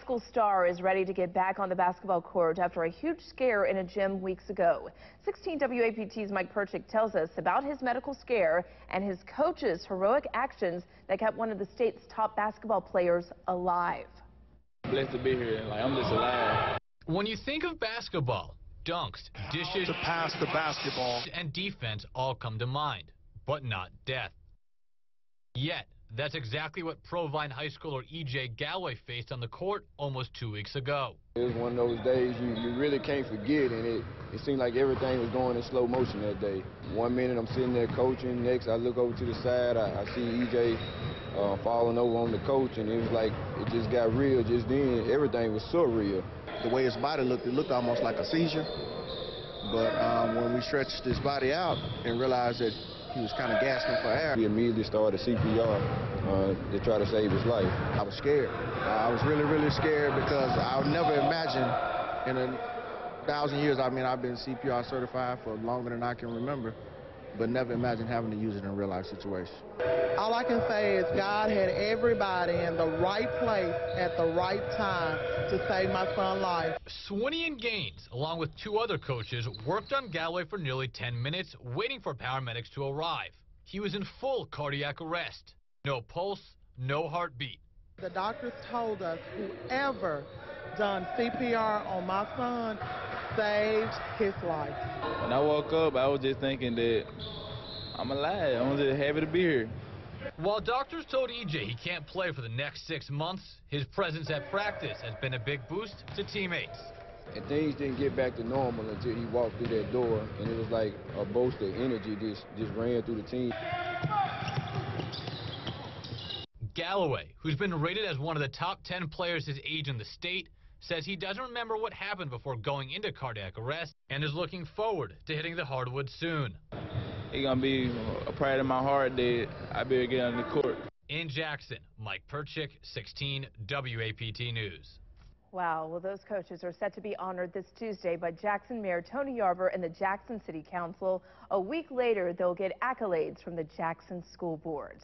school star is ready to get back on the basketball court after a huge scare in a gym weeks ago. 16 WAPT's Mike Perchik tells us about his medical scare and his coach's heroic actions that kept one of the state's top basketball players alive. Blessed to be here. Like, I'm just alive. When you think of basketball, dunks, dishes, to pass the basketball, and defense all come to mind, but not death. Yet, that's exactly what Provine High Schooler E.J. Galloway faced on the court almost two weeks ago. It was one of those days you, you really can't forget, and it, it seemed like everything was going in slow motion that day. One minute I'm sitting there coaching, next I look over to the side, I, I see E.J. Uh, falling over on the coach, and it was like it just got real just then. Everything was surreal. The way his body looked, it looked almost like a seizure. But um, when we stretched his body out and realized that he was kind of gasping for air. He immediately started CPR uh, to try to save his life. I was scared. I was really, really scared because I never imagine in a thousand years, I mean, I've been CPR certified for longer than I can remember but never imagine having to use it in a real life situation. All I can say is God had everybody in the right place at the right time to save my son's life. Swinney and Gaines, along with two other coaches, worked on Galloway for nearly 10 minutes, waiting for paramedics to arrive. He was in full cardiac arrest. No pulse, no heartbeat. The doctors told us whoever done CPR on my son saved his life. When I woke up, I was just thinking that I'm alive. I'm just happy to be here. While doctors told EJ he can't play for the next six months, his presence at practice has been a big boost to teammates. And things didn't get back to normal until he walked through that door, and it was like a burst of energy just, just ran through the team. Galloway, who's been rated as one of the top 10 players his age in the state, says he doesn't remember what happened before going into cardiac arrest and is looking forward to hitting the hardwood soon. It's going to be a pride in my heart that I better get on the court. In Jackson, Mike Perchik, 16 WAPT News. Wow, well, those coaches are set to be honored this Tuesday by Jackson Mayor Tony Yarber and the Jackson City Council. A week later, they'll get accolades from the Jackson School Board.